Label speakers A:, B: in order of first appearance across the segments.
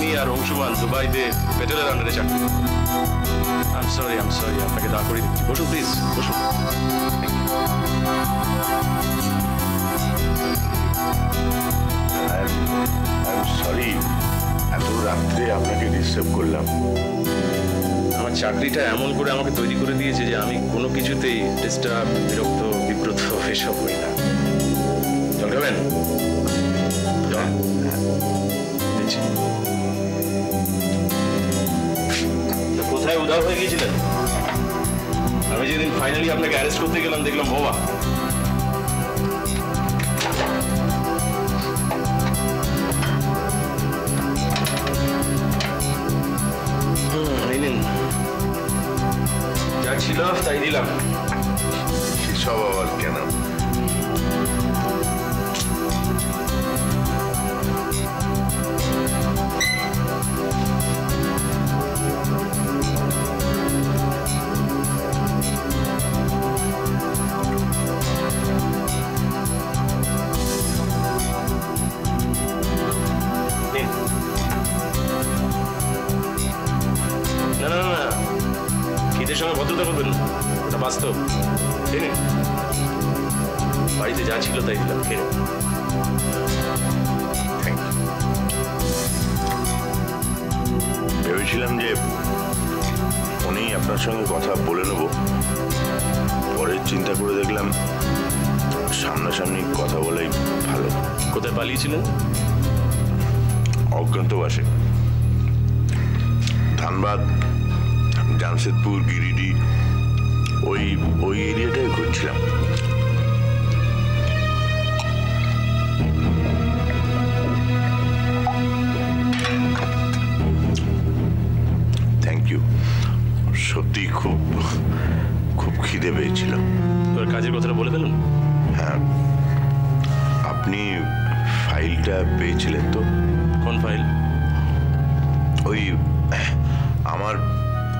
A: আপনি আর অংশুমান দুবাইতে পেটেলের আন্ডারে চাকরি আম সরি আম সরি আপনাকে দা করে দিচ্ছি। বসুন প্লিজ বসুন।
B: সরি এত রাত্রে আপনাকে ডিস্টার্ব করলাম।
A: আমার চাকরিটা এমন করে আমাকে তৈরি করে দিয়েছে যে আমি কোনো কিছুতেই ডিস্টার্ব বিরক্ত বিব্রত এসব হই না। জল খাবেন? কোথায় হয়ে গিয়েছিলেন আমি যেদিন ফাইনালি আপনাকে অ্যারেস্ট করতে গেলাম, দেখলাম নিন। যা ছিল তাই দিলাম।
B: সব আবার
A: বাস্তব। বাড়িতে যা ছিল তাই দিলাম
B: ইউ ভেবেছিলাম যে ফোনেই আপনার সঙ্গে কথা বলে নেব। পরের চিন্তা করে দেখলাম সামনাসামনি কথা বলাই ভালো।
A: কোথায় পালিয়েছিলেন?
B: অজ্ঞাতবাসে। ধানবাদ জামশেদপুর গিরিডি ওই ওই এরিয়াটায় ঘুরছিলাম। থ্যাংক ইউ সত্যি খুব খুব খিদে পেয়েছিল।
A: তোর কাজের কথাটা বলে দিলেন
B: হ্যাঁ। আপনি ফাইলটা পেয়েছিলেন তো?
A: কোন ফাইল?
B: ওই আমার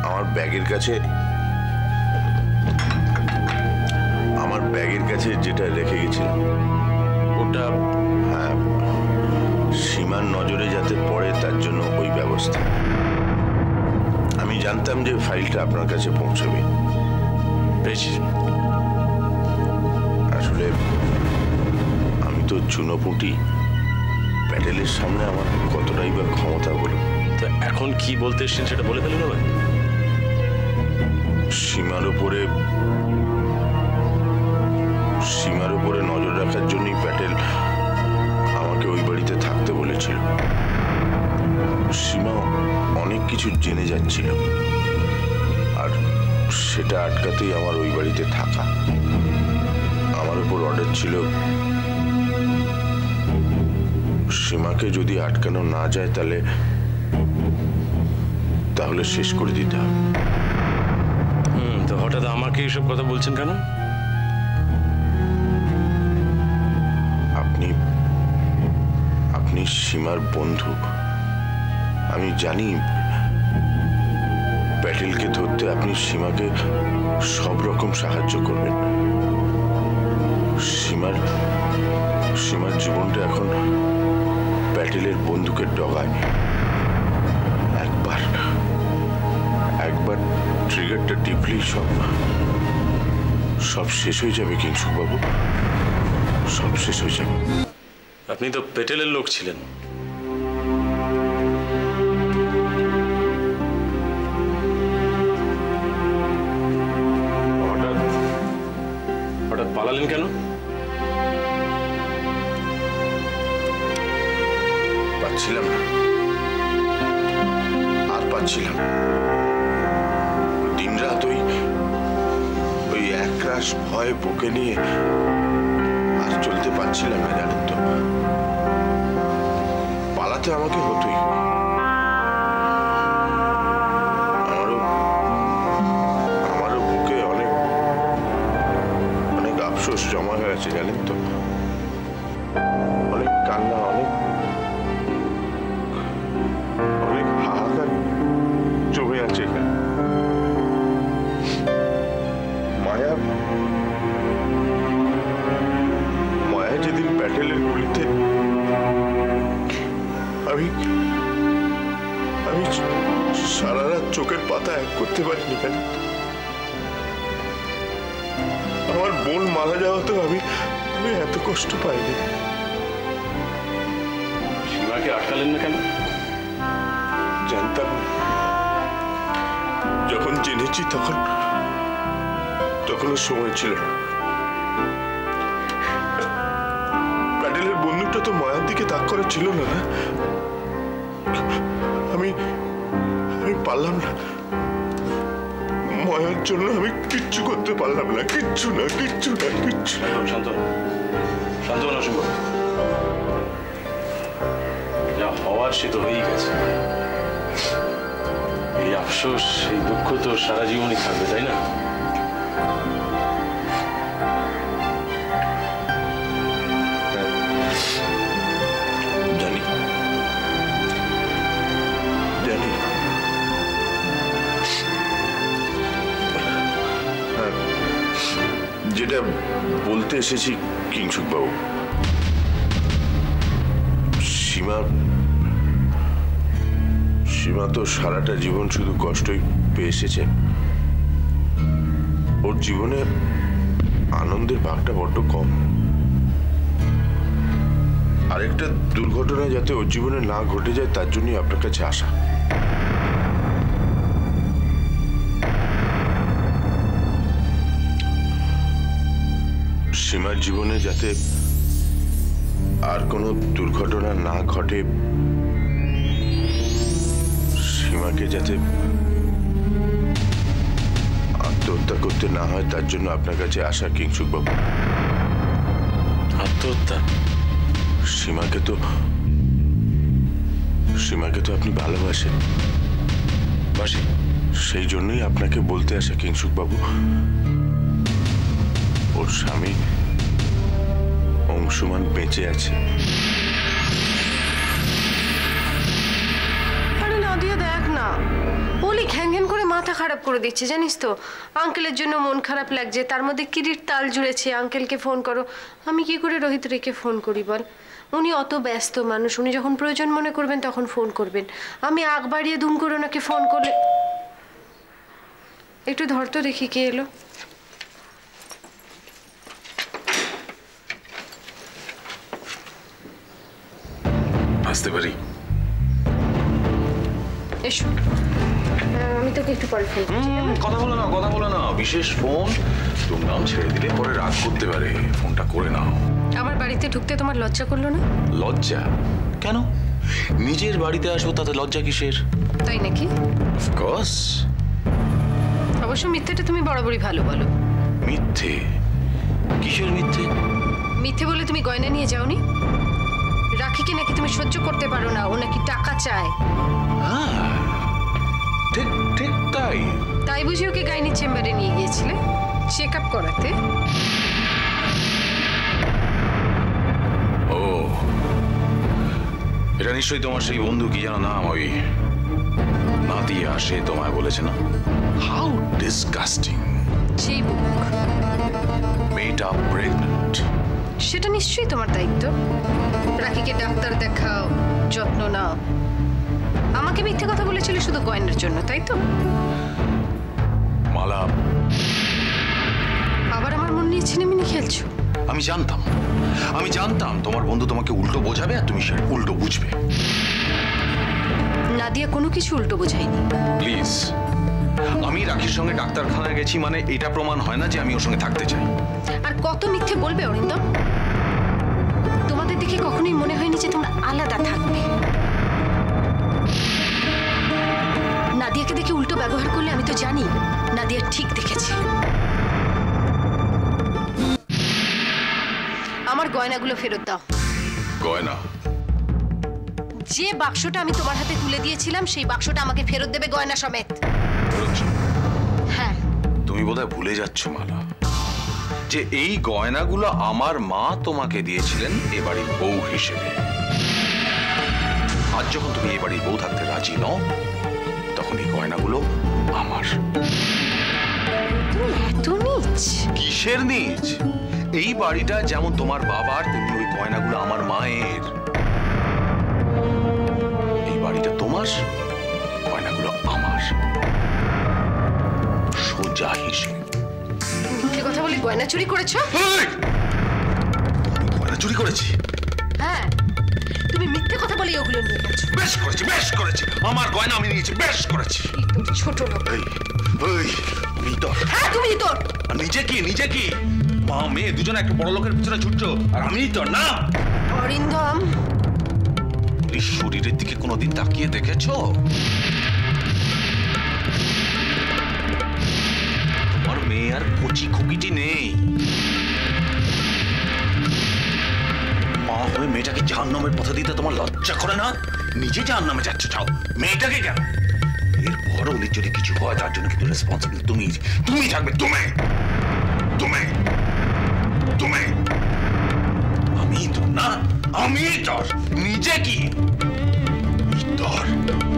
B: আমার ব্যাগের কাছে কাছে যেটা রেখে গেছিলাম।
A: ওটা
B: হ্যাঁ সীমার নজরে যাতে পড়ে তার জন্য ওই ব্যবস্থা। আমি জানতাম যে ফাইলটা আপনার কাছে পৌঁছবে।
A: পেয়েছি
B: আসলে আমি তো চুনোপুটি। প্যাটেলের সামনে আমার কতটাই বা ক্ষমতা বলুন
A: তো এখন কি বলতে এসছেন সেটা বলে দিলেন আবার
B: সীমার উপরে বলেছিল সীমা অনেক কিছু জেনে যাচ্ছিল। আর সেটা আটকাতেই আমার ওই বাড়িতে থাকা। আমার উপর অর্ডার ছিল সীমাকে যদি আটকানো না যায় তাহলে তাহলে শেষ করে দিতে হবে।
A: হুম তো হঠাৎ আমাকে এসব কথা বলছেন কেন?
B: আপনি সীমার বন্ধু। আমি জানি প্যাটেলকে ধরতে আপনি সীমাকে সব রকম সাহায্য করবেন। সীমার সীমার জীবনটা এখন প্যাটেলের বন্ধুকে ডগায়। একবার একবার ট্রিগারটা টিপলেই সব সব শেষ হয়ে যাবে কিংশুকবাবু সব শেষ হয়ে যাবে।
A: আপনি তো পেটেলের লোক ছিলেন। হঠাৎ হঠাৎ পালালেন কেন?
B: পাচ্ছিলাম না। আর পাচ্ছিলাম না। দিনরাত ওই ওই একরাশ ভয় বুকে নিয়ে আর চলতে পারছিলাম না জানেন তো। 这样我更 que. আমি আমি সারা রাত চোখের পাতা এক করতে পারিনি কেন? আমার বোন মারা যাওয়াতেও আমি আমি এত কষ্ট পাইনি।
A: সীমাকে আটকালেন না কেন?
B: জানতাম যখন জেনেছি তখন তখন আর সময় ছিল না। প্যাডেলের বন্দুকটা তো মায়ের দিকে তাক করা ছিল না না? আমি আমি পারলাম না। মায়ের জন্য আমি কিচ্ছু করতে পারলাম না। কিচ্ছু না কিচ্ছু না, কিচ্ছু
A: শান্ত যা হওয়ার সে তো হয়েই গেছে। এই আফসোস, এই দুঃখ তো সারা জীবনই থাকবে, তাই না?
B: যেটা বলতে এসেছি কিংসুক বাবু। সীমা সীমা তো সারাটা জীবন শুধু কষ্টই পেয়ে এসেছে। ওর জীবনে আনন্দের ভাগটা বড্ড কম। আরেকটা দুর্ঘটনা যাতে ওর জীবনে না ঘটে যায়, তার জন্যই আপনার কাছে আসা। সীমার জীবনে যাতে আর কোনো দুর্ঘটনা না ঘটে সীমাকে যাতে আত্মহত্যা করতে না হয় তার জন্য আপনার কাছে আসা কিংসুক বাবু
A: আত্মহত্যা?
B: সীমাকে তো সীমাকে তো আপনি ভালোবাসেন।
A: বাসি
B: সেই জন্যই আপনাকে বলতে আসা কিংসুক বাবু ওর স্বামী অংশুমান বেঁচে আছে।
C: আরে নাদিয়া, দেখ না। ওলি ঘ্যাং ঘ্যাং করে মাথা খারাপ করে দিচ্ছে, জানিস তো? আঙ্কেলের জন্য মন খারাপ লাগছে, তার মধ্যে কিরির তাল জুড়েছে। আঙ্কেলকে ফোন করো। আমি কি করে রোহিত রেখে ফোন করি বল? উনি অত ব্যস্ত মানুষ, উনি যখন প্রয়োজন মনে করবেন তখন ফোন করবেন। আমি আগ বাড়িয়ে দুম করে ওনাকে ফোন করলে একটু ধর তো দেখি কে এলো।
A: আসতে পারি।
C: এসো। আমি তোকে একটু পরে ফোন
D: কথা বলো না কথা বলো না বিশেষ ফোন। তোর নাম ছেড়ে দিলে পরে রাগ করতে পারে। ফোনটা করে নাও।
C: আমার বাড়িতে ঢুকতে তোমার লজ্জা করল না?
D: লজ্জা? কেন? নিজের বাড়িতে আসব তাতে লজ্জা কিসের?
C: তাই নাকি?
D: অফকোর্স
C: অবশ্য মিথ্যেটা তুমি বরাবরই ভালো বলো।
D: মিথ্যে? কিসের মিথ্যে?
C: মিথ্যে বলে তুমি গয়না নিয়ে যাওনি? রাখিকে নাকি তুমি সহ্য করতে পারো না ও নাকি টাকা চায়।
D: ঠিক ঠিক তাই।
C: তাই বুঝি ওকে গাইনি চেম্বারে নিয়ে গিয়েছিলে? চেক আপ করাতে।
D: ও এটা নিশ্চয়ই তোমার সেই বন্ধু কি যেন নাম ওই নাদিয়া আসে তোমায় বলেছে না? হাউ ডিসকাস্টিং
C: সেই বুক
D: মেয়েটা প্রেগনেন্ট
C: সেটা নিশ্চয়ই তোমার দায়িত্ব। রাখিকে ডাক্তার দেখাও যত্ন নাও। আমাকে মিথ্যে কথা বলেছিলে শুধু গয়নার জন্য তাই তো?
D: মালা।
C: আবার আমার মন নিয়ে ছিনেমিনি খেলছো?
D: আমি জানতাম। আমি জানতাম তোমার বন্ধু তোমাকে উল্টো বোঝাবে আর তুমি সেটা উল্টো বুঝবে।
C: নাদিয়া কোনো কিছু উল্টো বোঝায়নি।
D: প্লিজ আমি রাখির সঙ্গে ডাক্তারখানায় গেছি মানে এটা প্রমাণ হয় না যে আমি ওর সঙ্গে থাকতে চাই।
C: আর কত মিথ্যে বলবে অরিন্দম? দেখে কখনোই মনে হয়নি যে তোমরা আলাদা থাকবে। নাদিয়াকে দেখে উল্টো ব্যবহার করলে আমি তো জানি নাদিয়া ঠিক দেখেছে। আমার গয়নাগুলো ফেরত দাও।
D: গয়না?
C: যে বাক্সটা আমি তোমার হাতে তুলে দিয়েছিলাম সেই বাক্সটা আমাকে ফেরত দেবে গয়না সমেত? হ্যাঁ।
D: তুমি বোধহয় ভুলে যাচ্ছ মালা। যে এই গয়নাগুলো আমার মা তোমাকে দিয়েছিলেন এ বাড়ির বউ হিসেবে। আজ যখন তুমি এ বাড়ির বউ থাকতে রাজি নও তখন এই গয়নাগুলো আমার।
C: নিচ।
D: কিসের নিজ এই বাড়িটা যেমন তোমার বাবার তেমনি ওই গয়নাগুলো আমার মায়ের। এই বাড়িটা তোমার গয়নাগুলো আমার। সোজা হিসেব।
C: মিথ্যে কথা বলি গয়না চুরি করেছ!
D: গয়না চুরি করেছি।
C: হ্যাঁ তুমি মিথ্যে কথা বলে ওগুলো নিয়ে গেছো।
D: বেশ করেছি বেশ করেছি। আমার গয়না আমি নিয়েছি বেশ করেছি।
C: ছোট লোক।
D: এই এই আমি তো
C: হ্যাঁ তুমি
D: আর নিজে কি নিজে কি? মা মেয়ে দুজনে একটা বড় লোকের পিছনে ছুটছো আর আমি তো না?
C: অরিন্দম।
D: শরীরের দিকে কোনোদিন তাকিয়ে দেখেছ? আর কচি খুকিটি নেই। মা হয়ে মেয়েটাকে জাহান্নামের পথে দিতে তোমার লজ্জা করে না? নিজে জাহান্নামে যাচ্ছ চাও মেয়েটাকে কেন? এরপর ওদের যদি কিছু হয়, তার জন্য কিন্তু রেসপন্সিবল তুমি। তুমি থাকবে, তুমি! তুমি! তুমি! আমি তো না? আমি তোর। নিজে কি? তোর।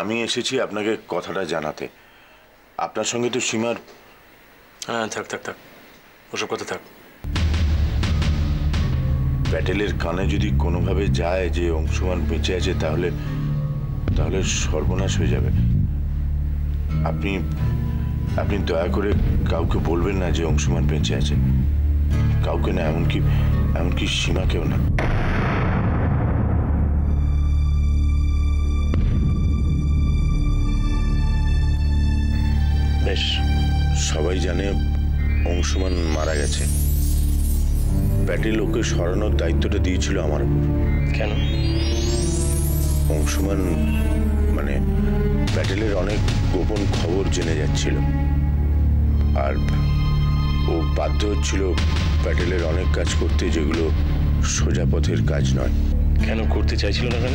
B: আমি এসেছি আপনাকে কথাটা জানাতে। আপনার সঙ্গে তো সীমার
A: হ্যাঁ থাক থাক থাক। ওসব কথা থাক।
B: প্যাটেলের কানে যদি কোনোভাবে যায় যে অংশমান বেঁচে আছে তাহলে তাহলে সর্বনাশ হয়ে যাবে। আপনি আপনি দয়া করে কাউকে বলবেন না যে অংশমান বেঁচে আছে। কাউকে না এমনকি এমনকি সীমাকেও না।
A: বেশ
B: সবাই জানে অংশুমান মারা গেছে। প্যাটেল ওকে সরানোর দায়িত্বটা দিয়েছিল আমার।
A: কেন?
B: অংশুমান মানে প্যাটেলের অনেক গোপন খবর জেনে যাচ্ছিল। আর ও বাধ্য হচ্ছিল প্যাটেলের অনেক কাজ করতে যেগুলো সোজা পথের কাজ নয়।
A: কেন করতে চাইছিল না কেন?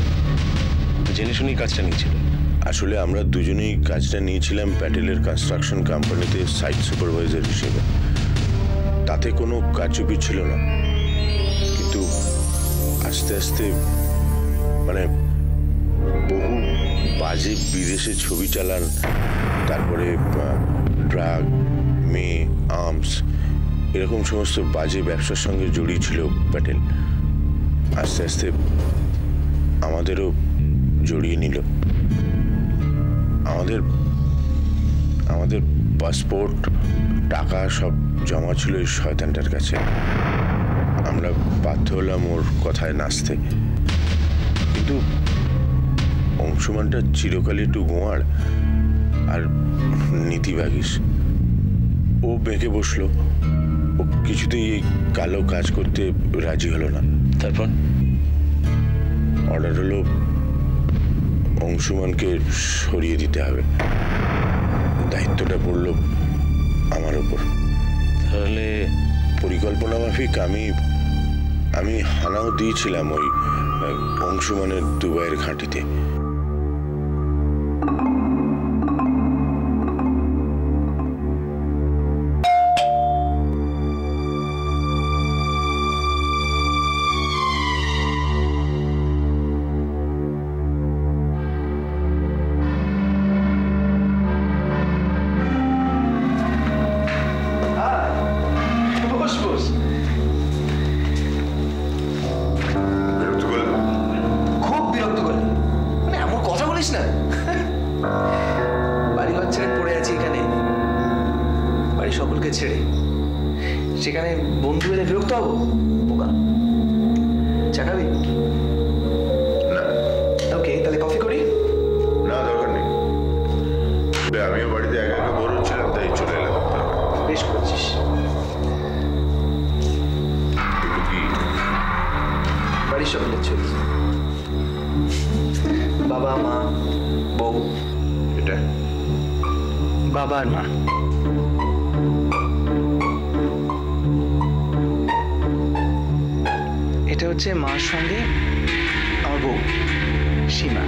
A: জেনে শুনেই কাজটা নিয়েছিল।
B: আসলে আমরা দুজনেই কাজটা নিয়েছিলাম প্যাটেলের কনস্ট্রাকশন কোম্পানিতে সাইট সুপারভাইজার হিসেবে। তাতে কোনো কারচুপি ছিল না। কিন্তু আস্তে আস্তে মানে বহু বাজে বিদেশে ছবি চালান তারপরে ড্রাগ মেয়ে আর্মস এরকম সমস্ত বাজে ব্যবসার সঙ্গে জড়িয়ে ছিল প্যাটেল। আস্তে আস্তে আমাদেরও জড়িয়ে নিল। আমাদের আমাদের পাসপোর্ট টাকা সব জমা ছিল এই শয়তানটার কাছে। আমরা বাধ্য হলাম ওর কথায় নাচতে। কিন্তু অংশুমানটা চিরকালই একটু গোয়ার আর নীতিবাগিস ও বেঁকে বসল। ও কিছুতেই এই কালো কাজ করতে রাজি হলো না।
A: তারপর?
B: অর্ডার হলো অংশুমানকে সরিয়ে দিতে হবে। দায়িত্বটা পড়ল আমার উপর।
A: তাহলে
B: পরিকল্পনা মাফিক আমি আমি হানাও দিয়েছিলাম ওই অংশুমানের দুবাইয়ের ঘাঁটিতে।
E: বেশ করছিস। বাড়ির সকলের ছবি বাবা, মা, বউ,
B: এটা।
E: বাবা আর মা। এটা হচ্ছে মার সঙ্গে আমার বউ, সীমা।